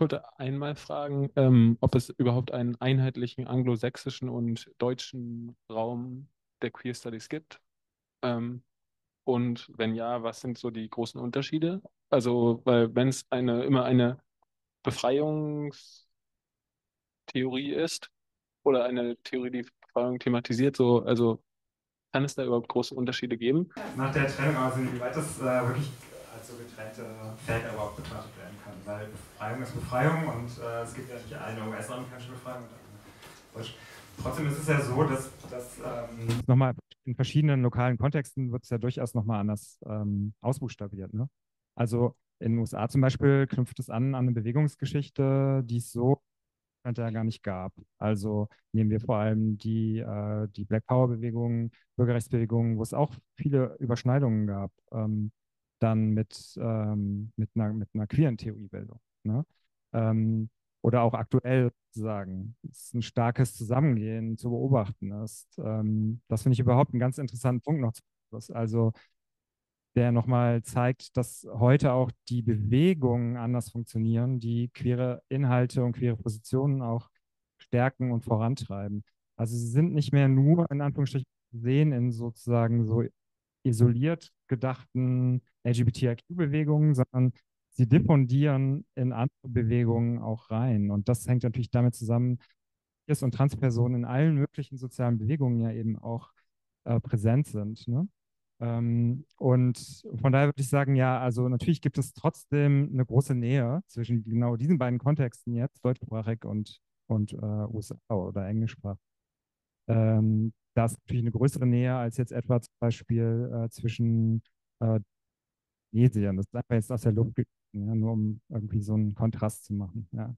ich wollte einmal fragen, ähm, ob es überhaupt einen einheitlichen anglosächsischen und deutschen Raum der Queer Studies gibt. Ähm, und wenn ja, was sind so die großen Unterschiede? Also, weil wenn es eine, immer eine Befreiungstheorie ist oder eine Theorie, die Befreiung thematisiert, so, also kann es da überhaupt große Unterschiede geben? Nach der Trennung, also inwieweit das äh, wirklich so getrennte Felder überhaupt betrachtet werden kann. Weil Befreiung ist Befreiung und äh, es gibt ja nicht eine US-amerikanische Befreiung und eine. Trotzdem ist es ja so, dass, dass ähm nochmal in verschiedenen lokalen Kontexten wird es ja durchaus nochmal anders ähm, ausbuchstabiert. Ne? Also in den USA zum Beispiel knüpft es an an eine Bewegungsgeschichte, die es so ja gar nicht gab. Also nehmen wir vor allem die, äh, die Black Power-Bewegung, Bürgerrechtsbewegung, wo es auch viele Überschneidungen gab, ähm, dann mit, ähm, mit, einer, mit einer queeren Theoriebildung. Ne? Ähm, oder auch aktuell sagen, ist ein starkes Zusammengehen zu beobachten ist. Ähm, das finde ich überhaupt einen ganz interessanten Punkt noch. Also der nochmal zeigt, dass heute auch die Bewegungen anders funktionieren, die queere Inhalte und queere Positionen auch stärken und vorantreiben. Also sie sind nicht mehr nur in Anführungsstrichen sehen in sozusagen so isoliert gedachten LGBTIQ-Bewegungen, sondern sie diffundieren in andere Bewegungen auch rein. Und das hängt natürlich damit zusammen, dass und Transpersonen in allen möglichen sozialen Bewegungen ja eben auch äh, präsent sind. Ne? Ähm, und von daher würde ich sagen, ja, also natürlich gibt es trotzdem eine große Nähe zwischen genau diesen beiden Kontexten jetzt, deutschsprachig und, und äh, USA oder englischsprachig. Ähm, da ist natürlich eine größere Nähe als jetzt etwa zum Beispiel äh, zwischen äh. Das ist einfach jetzt aus der Luft gegriffen, ja, nur um irgendwie so einen Kontrast zu machen. Ja.